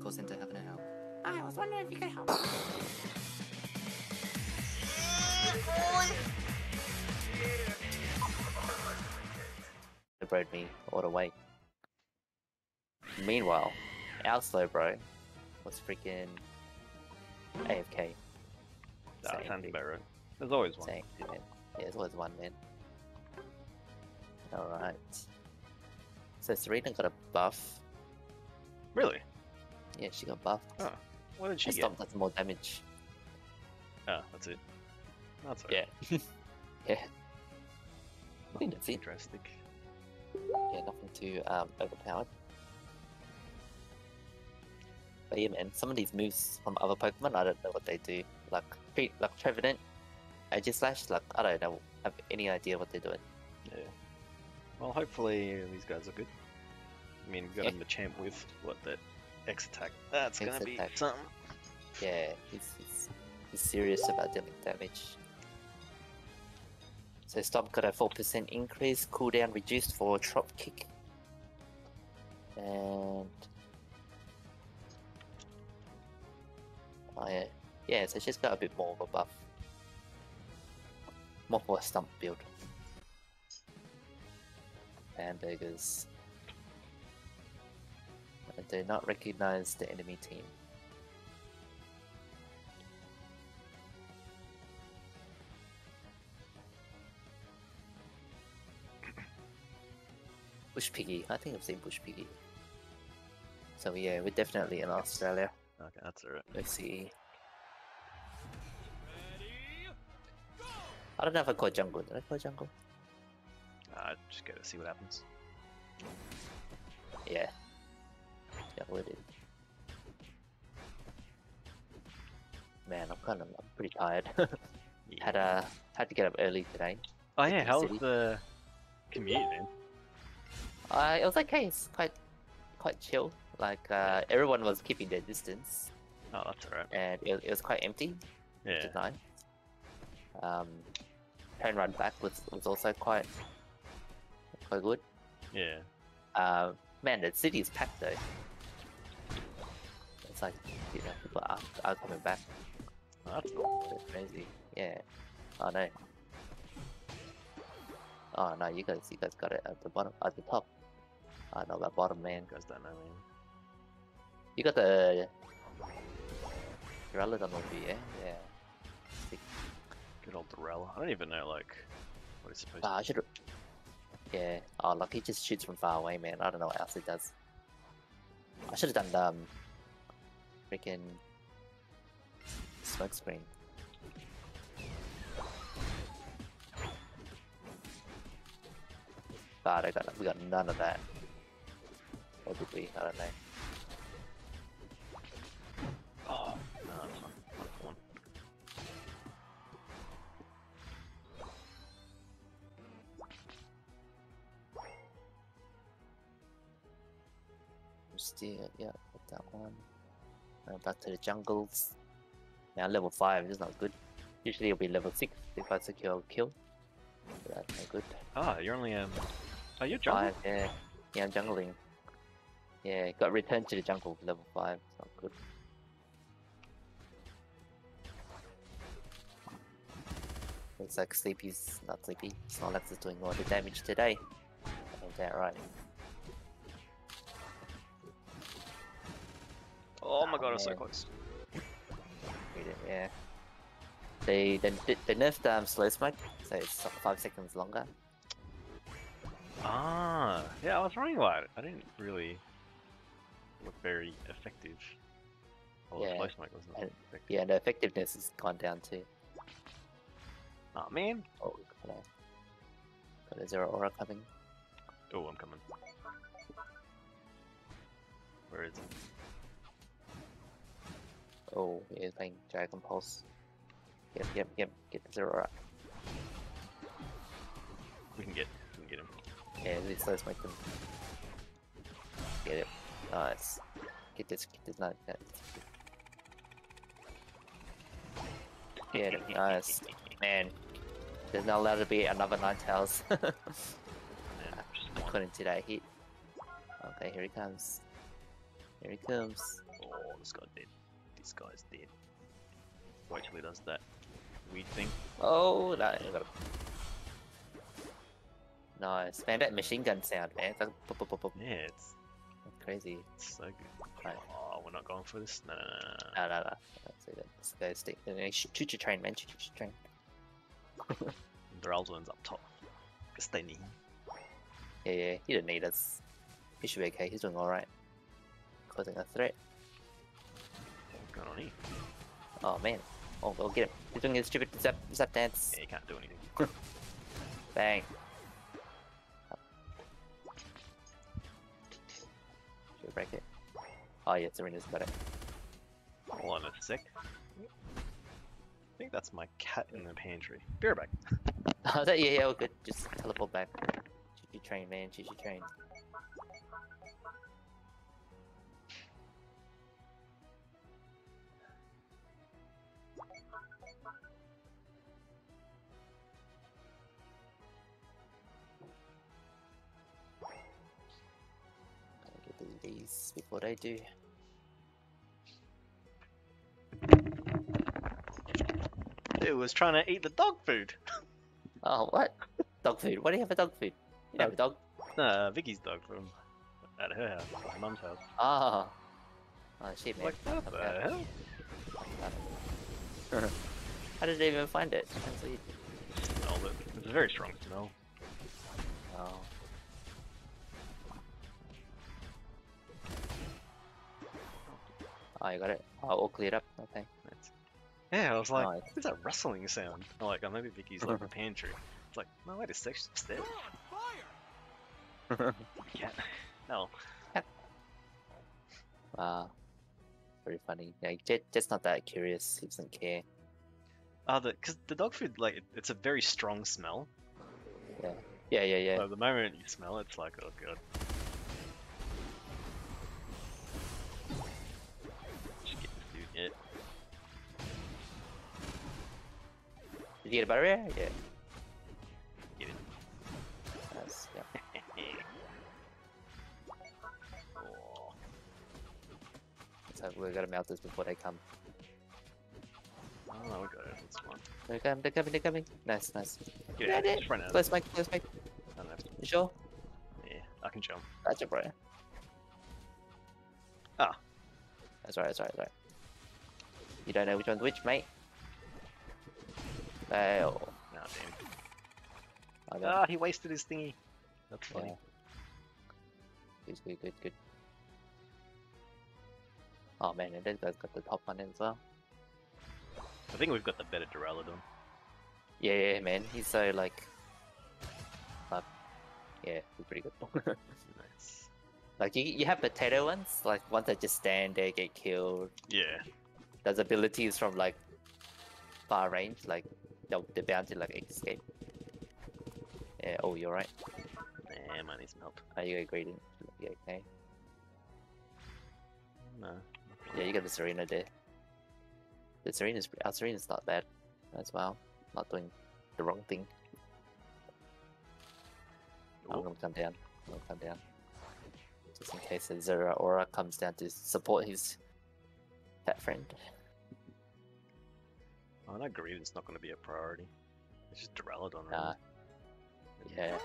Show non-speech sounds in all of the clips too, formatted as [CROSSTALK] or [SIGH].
call center. How can I help? I was wondering if you could help. Slowbroed me all the way. Meanwhile, our Slowbro was freaking AFK. Nah, Same sounds thing. about right. There's always one. Same thing, man. Yeah, there's always one man. Alright. So Tsareena got a buff. Really? Yeah, she got buffed. Oh, What did she Her get? Does more damage. Oh, that's it. That's Yeah. [LAUGHS] yeah. I think that's it. Interesting. Yeah, nothing too um, overpowered. But yeah, man, some of these moves from other Pokemon, I don't know what they do. Like, treat like Trevenant, Aegislash, like, I don't know, have any idea what they're doing. Yeah. Well, hopefully these guys are good. I mean, got Yeah. a Machamp with what that X attack. That's X gonna be attack. something. Yeah, he's, he's, he's serious about dealing damage. So Stomp got a 4% increase, cooldown reduced for Trop Kick. And... Oh yeah, yeah, so she's got a bit more of a buff. More for a Stomp build. Hamburgers. I do not recognize the enemy team. [CLEARS THROAT] Bush Piggy. I think I've seen Bush Piggy. So yeah, we're definitely in Australia. Okay, that's alright. Let's see. I don't know if I call jungle. Did I call jungle? Uh, just gotta see what happens. Yeah. Is. Man, I'm kind of I'm pretty tired. [LAUGHS] had uh had to get up early today. Oh yeah, how's City. the commute, man? Uh, it was okay. It's quite quite chill. Like uh, everyone was keeping their distance, Oh, that's alright. and it, it was quite empty. Yeah. nice. Um, train run back was was also quite quite good. Yeah. Uh, man, the city is packed though. It's like you know people are, are coming back. Oh, that's crazy. Yeah. Oh no. Oh no, you guys you guys got it at the bottom at the top. I know about bottom man. You guys don't know, man. You got the Duraludon will be yeah? Yeah. Good old Durella. I don't even know, like, what it's supposed Ah, I should Yeah. Oh look he just shoots from far away man. I don't know what else he does. I should have done the um freaking smoke screen. God, I got we got none of that. Or did we? I don't know. Oh, no, one. Still, yeah, put that one. Uh, back to the jungles. Now level 5 is not good. Usually it'll be level 6 if I secure a kill. But that's not good. Ah, you're only, um... Oh, you're jungle? 5, yeah. Yeah, I'm jungling. Yeah, got returned to the jungle level 5. It's not good. Looks like Sleepy's not Sleepy. Snorlax is doing all the damage today. Ain't that right? Oh my god, I was so close. Yeah. They they, they nerfed um, slow smoke, so it's five seconds longer. Ah, yeah, I was wondering why. I didn't really look very effective. Well, Yeah, the flow smoke wasn't and- effective. Yeah, the effectiveness has gone down too. Oh man. Oh, got a, got a Zeraora coming. Oh, I'm coming. Where is it? Oh, he's playing Dragon Pulse. Yep, yep, yep. Get the Zeraora. We can get, we can get him. Yeah, they slow smoke them. Get it. Nice. Get this, get this, nice. Get it, nice. Man, there's not allowed to be another Ninetales. [LAUGHS] One. Couldn't see that hit. Okay, here he comes. Here he comes. Oh Oh, this guy's dead. This guy's dead. Wait till he does that weird thing. Oh, no, I got it. Nice. Man, that machine gun sound, man. It's like pop, pop, pop, pop. Yeah, it's, That's crazy. it's so good. Right. Oh, we're not going for this? No, no, no, no, no. No. Let's see that. Let's go stick. your train, man. Your train. [LAUGHS] Duraldo's up top. Because they need. Yeah, yeah. He didn't need us. He should be okay. He's doing alright. Causing a threat. Going on here? Oh, man. Oh, go get him. He's doing his stupid zap, zap dance. Yeah, you can't do anything. [LAUGHS] Bang. Should we break it? Oh, yeah, Tsareena's got it. Hold on a sec. I think that's my cat in the pantry. Be right back. [LAUGHS] Oh, that, yeah, yeah, all good. Just teleport back. Your train, man. Your train. Bees before they do. It was trying to eat the dog food. [LAUGHS] Oh, what? Dog food? Why do you have a dog food? You don't have a dog? Nah, Vicky's dog from at her house, my mum's house. Ah. Oh, shit, man. Like, what the hell? How did they even find it? Smelled it. It's a very strong smell. Oh. Oh, you got it. Oh, all cleared up. Okay. It's... Yeah, I was like, Nice. what's that rustling sound? I'm like, oh, maybe Vicky's like the [LAUGHS] pantry. It's like, no, wait a sec, she's upstairs. [LAUGHS] Yeah. No. wow. Very funny. Yeah, Jet, Jet's not that curious. He doesn't care. Uh, the, cause the dog food, like, it, it's a very strong smell. Yeah, yeah, yeah. So the moment you smell it, it's like, oh god. Did you get a barrier? Yeah. Get it. Nice. Yeah. oh. [LAUGHS] So we gotta melt this before they come. oh, we got it. It's fine. They're coming. They're coming. They're coming. Nice, nice. Got it. just run out. Close mic. Close mic. I don't have to- You sure? Yeah, I can jump. That's Gotcha, bro. Ah. That's right. That's right. That's right. You don't know which one's which, mate. Fail. Nah, damn. Ah, he wasted his thingy. That's Yeah. funny. Good, good, good, good. Oh man, and this guy's got the top one as well. I think we've got the better Duraludon. Yeah, yeah, man. He's so like, uh, yeah, he's pretty good. [LAUGHS] Nice. like you, you have potato ones, like ones that just stand there, get killed. Yeah. Does abilities from like far range, like they'll, they're bound to like escape. Yeah. Oh, you're right. Nah, man, he's melt. Are you agreed. Yeah, okay. No. Yeah, you got the Tsareena there. The Tsareena's our oh, Tsareena's not bad as well. Not doing the wrong thing. I'm Oh, gonna come down. I'm gonna come down. Just in case the Zeraora comes down to support his fat friend. I know Greedent's not going to be a priority. It's just Duraludon, really. Nah. Yeah,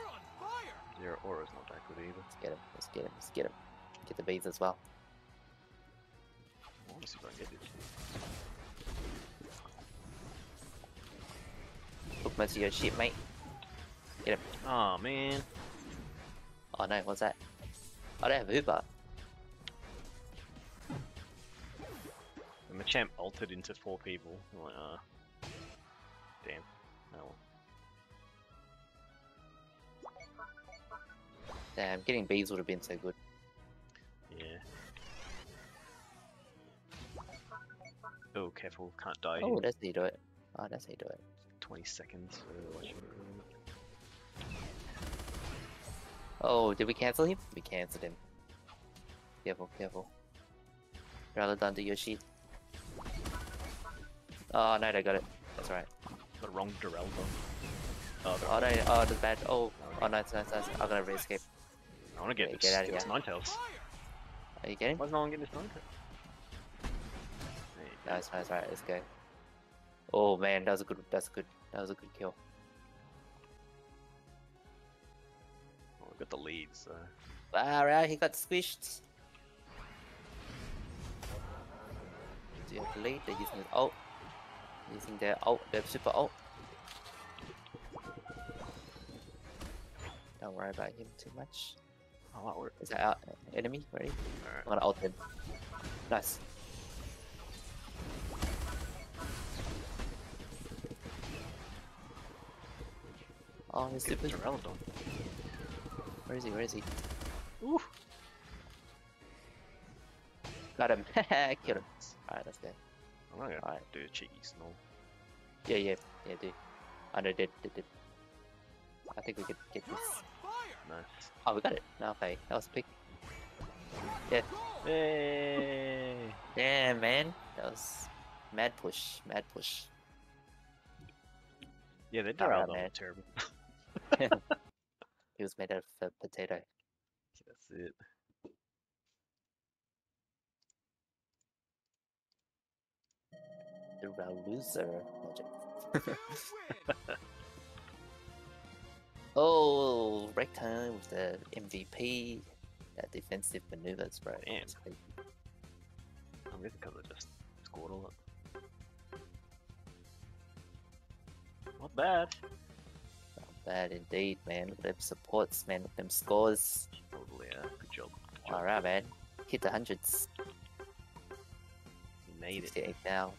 Zeraora's not that good either. let's get him. Let's get him. Let's get him. Get the bees as well. I want to see if I can get this. Look most your shit, mate. Get him. Oh man. Oh no, what's that? I don't have Hooper. The Machamp altered into four people. I'm like, uh. Damn. Oh. Damn, getting bees would have been so good. Yeah. Oh, careful, can't die. Oh, that's how you do it. Oh, that's how you do it. 20 seconds. What should we do? Oh, did we cancel him? We cancelled him. Careful, careful. Rather than do your shit. Oh no, they got it. That's right. The wrong Duraludon. Oh, the Oh no, oh that's bad. Oh, oh nice, nice, nice. I'm gonna escape. I want to get Yeah, this, get outta get this here. Ninetales. Are you getting? Why's no one getting this Ninetales? Nice, nice, right, let's go. Oh man, that was a good that's a good. That was a good kill. Well, we got the lead, so Alright, he got squished. Do you have the lead? They're using his ult. Oh, Using their ult, oh, their super ult. Don't worry about him too much. oh, worked. Is that our enemy? Ready? Alright. I'm gonna ult him. Nice. Oh, he's super. Where is he? Where is he? Ooh. Got him. [LAUGHS] Killed him. Alright, let's go. I'm not gonna Alright. do a cheeky snow. Yeah, yeah, yeah, do. I know, did, did, did. I think we could get this. Nice. Oh, we got it. No, okay, that was a pick. Yay! Yeah, man. That was mad push, mad push. Yeah, the Alright, Pteranodon man. was terrible. [LAUGHS] He was made out of uh, potato. That's it. Loser magic. [LAUGHS] oh, Recton with the MVP. That defensive maneuvers, bro. Damn. It's crazy. I'm guessing because I just scored a lot. Not bad. Not bad indeed, man. Look at them supports, man. Look at them scores. Probably, uh, good job. Job. Alright, man. Hit the hundreds. You made it. now.